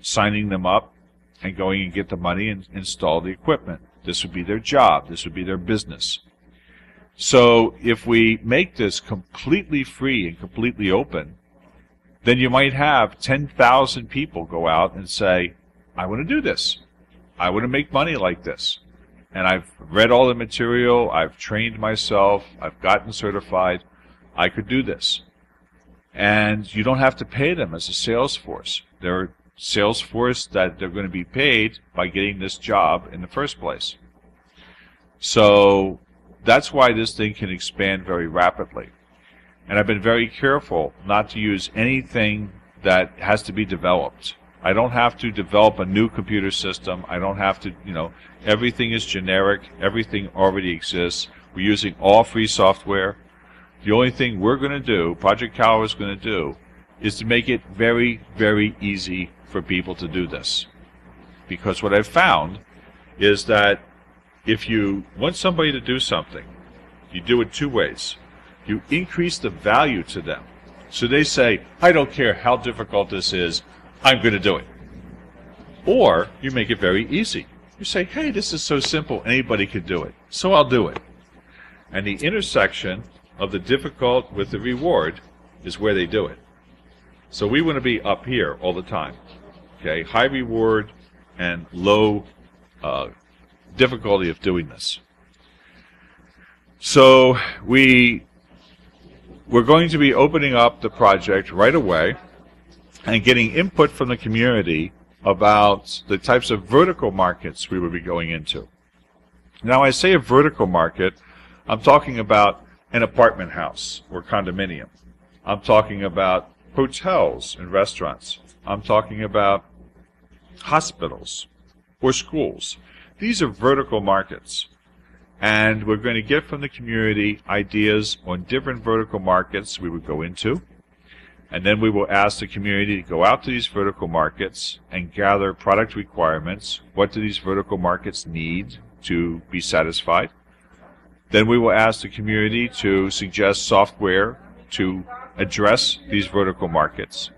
signing them up and going and get the money and install the equipment. This would be their job. This would be their business. So if we make this completely free and completely open, then you might have 10,000 people go out and say, I want to do this. I want to make money like this. And I've read all the material, I've trained myself, I've gotten certified, I could do this. And you don't have to pay them as a sales force. They're sales force that they're going to be paid by getting this job in the first place. So that's why this thing can expand very rapidly. And I've been very careful not to use anything that has to be developed. I don't have to develop a new computer system. I don't have to, you know, everything is generic. Everything already exists. We're using all free software. The only thing we're going to do, Project Cauã is going to do, is to make it very, very easy for people to do this. Because what I've found is that if you want somebody to do something, you do it two ways. You increase the value to them. So they say, I don't care how difficult this is, I'm going to do it. Or you make it very easy. You say, hey, this is so simple, anybody could do it. So I'll do it. And the intersection of the difficult with the reward is where they do it. So we want to be up here all the time. Okay, high reward and low uh, difficulty of doing this. So we we're going to be opening up the project right away and getting input from the community about the types of vertical markets we would be going into. Now, I say a vertical market, I'm talking about an apartment house or condominium. I'm talking about hotels and restaurants. I'm talking about hospitals or schools. These are vertical markets. And we're going to get from the community ideas on different vertical markets we would go into. And then we will ask the community to go out to these vertical markets and gather product requirements. What do these vertical markets need to be satisfied? Then we will ask the community to suggest software to address these vertical markets.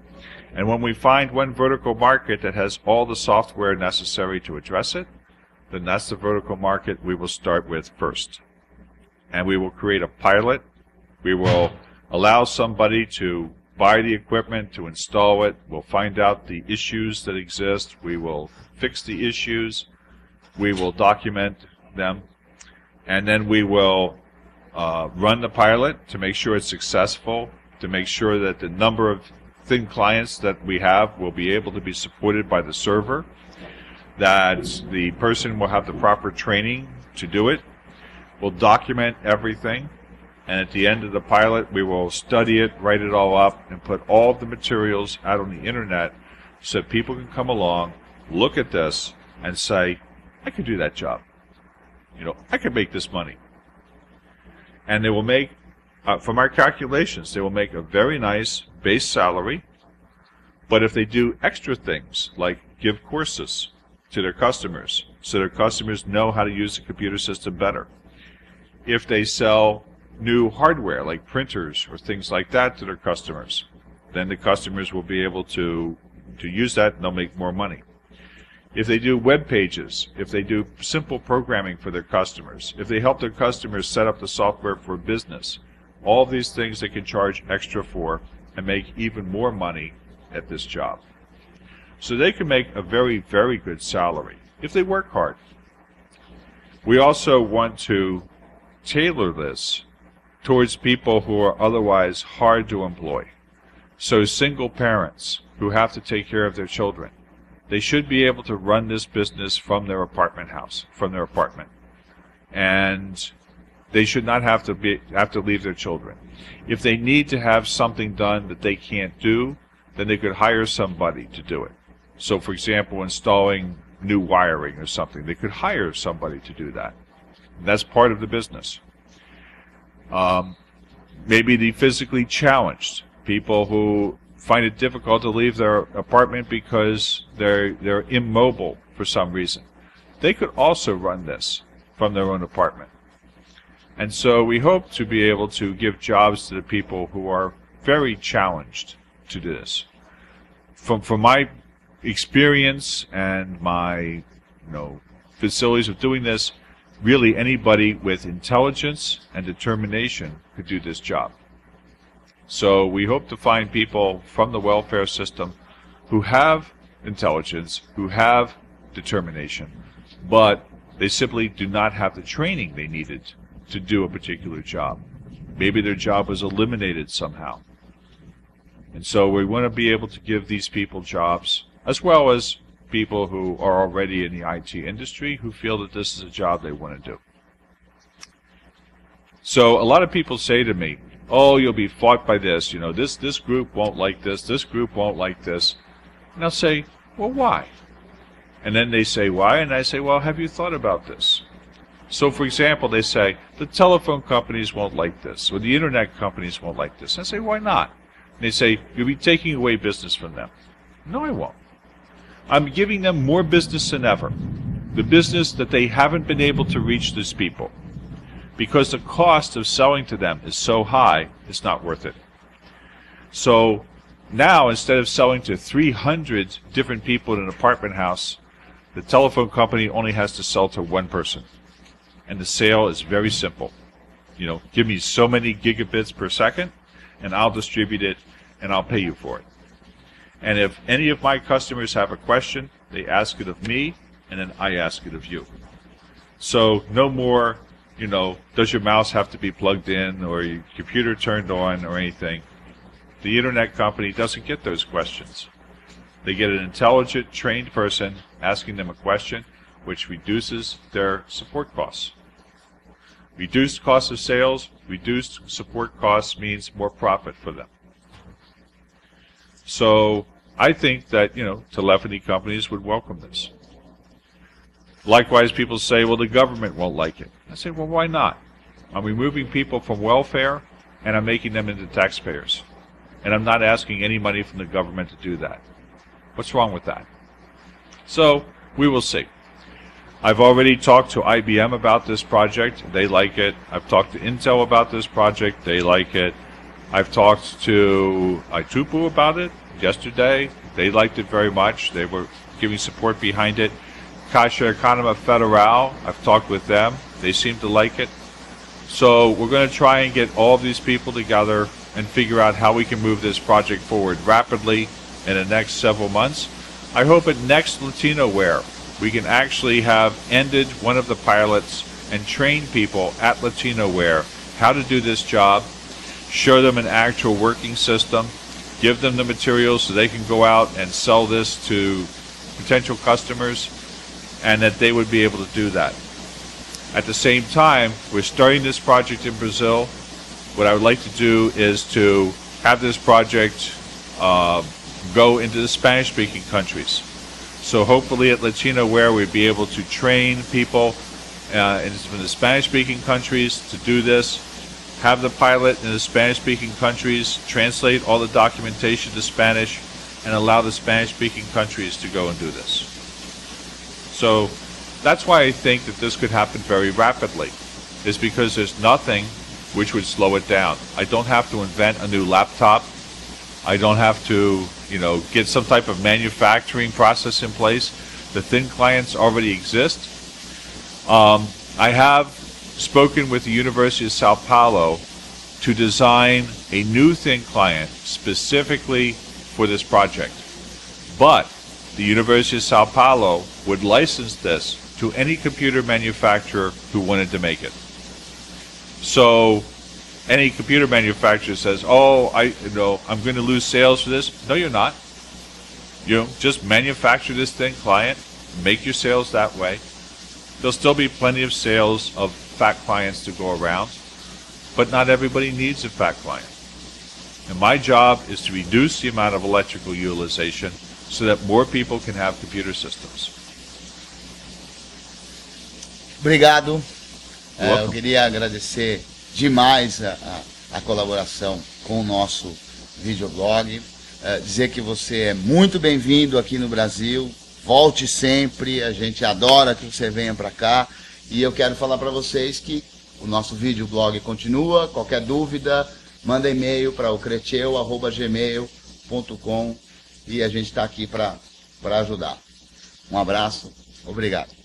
And when we find one vertical market that has all the software necessary to address it, then that's the vertical market we will start with first. And we will create a pilot. We will allow somebody to buy the equipment, to install it. We'll find out the issues that exist. We will fix the issues. We will document them. And then we will uh, run the pilot to make sure it's successful, to make sure that the number of thin clients that we have will be able to be supported by the server that the person will have the proper training to do it. We'll document everything. And at the end of the pilot, we will study it, write it all up, and put all the materials out on the internet so people can come along, look at this, and say, I could do that job. You know, I could make this money. And they will make, uh, from our calculations, they will make a very nice base salary. But if they do extra things, like give courses, to their customers so their customers know how to use the computer system better. If they sell new hardware like printers or things like that to their customers, then the customers will be able to to use that and they'll make more money. If they do web pages, if they do simple programming for their customers, if they help their customers set up the software for business, all these things they can charge extra for and make even more money at this job. So they can make a very, very good salary if they work hard. We also want to tailor this towards people who are otherwise hard to employ. So single parents who have to take care of their children, they should be able to run this business from their apartment house, from their apartment. And they should not have to be have to leave their children. If they need to have something done that they can't do, then they could hire somebody to do it. So, for example, installing new wiring or something, they could hire somebody to do that. That's part of the business. Um, maybe the physically challenged, people who find it difficult to leave their apartment because they're they're immobile for some reason. They could also run this from their own apartment. And so we hope to be able to give jobs to the people who are very challenged to do this. From from my experience and my you know facilities of doing this, really anybody with intelligence and determination could do this job. So we hope to find people from the welfare system who have intelligence, who have determination, but they simply do not have the training they needed to do a particular job. Maybe their job was eliminated somehow. And so we want to be able to give these people jobs, as well as people who are already in the IT industry who feel that this is a job they want to do. So a lot of people say to me, oh, you'll be fought by this, you know, this, this group won't like this, this group won't like this. And I'll say, well, why? And then they say, why? And I say, well, have you thought about this? So, for example, they say, the telephone companies won't like this, or the internet companies won't like this. I say, why not? And they say, you'll be taking away business from them. No, I won't. I'm giving them more business than ever. The business that they haven't been able to reach these people. Because the cost of selling to them is so high, it's not worth it. So now, instead of selling to 300 different people in an apartment house, the telephone company only has to sell to one person. And the sale is very simple. You know, give me so many gigabits per second, and I'll distribute it, and I'll pay you for it. And if any of my customers have a question, they ask it of me, and then I ask it of you. So no more, you know, does your mouse have to be plugged in or your computer turned on or anything. The internet company doesn't get those questions. They get an intelligent, trained person asking them a question, which reduces their support costs. Reduced cost of sales, reduced support costs means more profit for them. So I think that, you know, telephony companies would welcome this. Likewise, people say, well, the government won't like it. I say, well, why not? I'm removing people from welfare and I'm making them into taxpayers and I'm not asking any money from the government to do that. What's wrong with that? So, we will see. I've already talked to IBM about this project. They like it. I've talked to Intel about this project. They like it. I've talked to Itaipu about it yesterday. They liked it very much. They were giving support behind it. Caixa Econômica Federal, I've talked with them. They seem to like it. So we're going to try and get all these people together and figure out how we can move this project forward rapidly in the next several months. I hope at next LatinoWare we can actually have ended one of the pilots and train people at LatinoWare how to do this job, show them an actual working system, give them the materials so they can go out and sell this to potential customers, and that they would be able to do that. At the same time, we're starting this project in Brazil what I would like to do is to have this project uh, go into the Spanish-speaking countries. So hopefully at Latino LatinoWare we'd be able to train people uh, in, from the Spanish-speaking countries to do this, have the pilot in the Spanish-speaking countries, translate all the documentation to Spanish, and allow the Spanish-speaking countries to go and do this. So that's why I think that this could happen very rapidly, is because there's nothing which would slow it down. I don't have to invent a new laptop. I don't have to, you know, get some type of manufacturing process in place. The thin clients already exist. Um, I have spoken with the University of Sao Paulo to design a new thin client specifically for this project. But the University of Sao Paulo would license this to any computer manufacturer who wanted to make it. So any computer manufacturer says, "Oh, I you know I'm going to lose sales for this." No, you're not. You know, just manufacture this thing, client, make your sales that way. There'll still be plenty of sales of fat clients to go around, but not everybody needs a fat client. And my job is to reduce the amount of electrical utilization so that more people can have computer systems. Obrigado. É, eu queria agradecer demais a, a, a colaboração com o nosso videoblog. É, dizer que você é muito bem-vindo aqui no Brasil. Volte sempre, a gente adora que você venha para cá. E eu quero falar para vocês que o nosso videoblog continua. Qualquer dúvida, manda e-mail para o e a gente está aqui para ajudar. Um abraço, obrigado.